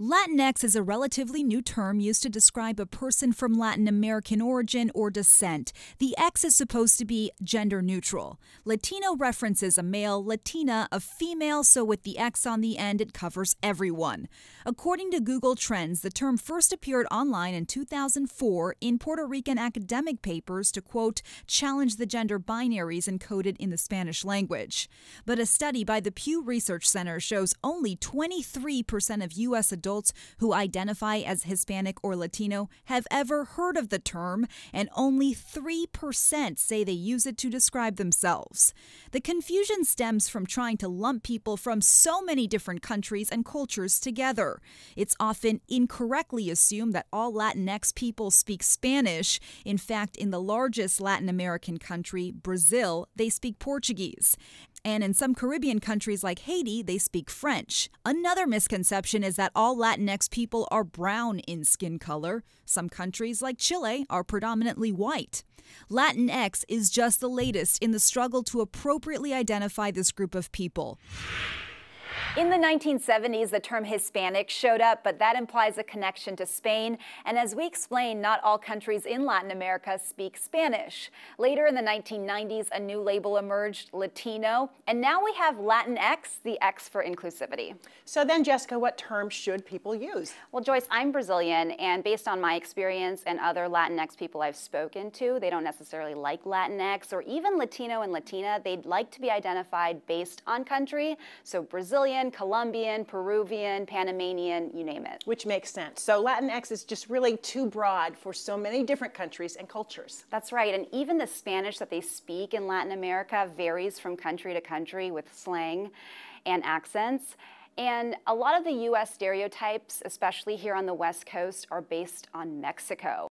Latinx is a relatively new term used to describe a person from Latin American origin or descent. The X is supposed to be gender neutral. Latino references a male, Latina a female, so with the X on the end, it covers everyone. According to Google Trends, the term first appeared online in 2004 in Puerto Rican academic papers to quote, challenge the gender binaries encoded in the Spanish language. But a study by the Pew Research Center shows only 23% of U.S. adults adults who identify as Hispanic or Latino have ever heard of the term, and only 3% say they use it to describe themselves. The confusion stems from trying to lump people from so many different countries and cultures together. It's often incorrectly assumed that all Latinx people speak Spanish. In fact, in the largest Latin American country, Brazil, they speak Portuguese. And in some Caribbean countries like Haiti, they speak French. Another misconception is that all Latinx people are brown in skin color. Some countries like Chile are predominantly white. Latinx is just the latest in the struggle to appropriately identify this group of people. In the 1970s, the term Hispanic showed up, but that implies a connection to Spain. And as we explained, not all countries in Latin America speak Spanish. Later in the 1990s, a new label emerged, Latino. And now we have Latinx, the X for inclusivity. So then, Jessica, what terms should people use? Well, Joyce, I'm Brazilian, and based on my experience and other Latinx people I've spoken to, they don't necessarily like Latinx or even Latino and Latina. They'd like to be identified based on country. So Brazilian, Colombian, Peruvian, Panamanian, you name it. Which makes sense. So Latinx is just really too broad for so many different countries and cultures. That's right. And even the Spanish that they speak in Latin America varies from country to country with slang and accents. And a lot of the US stereotypes, especially here on the West Coast, are based on Mexico.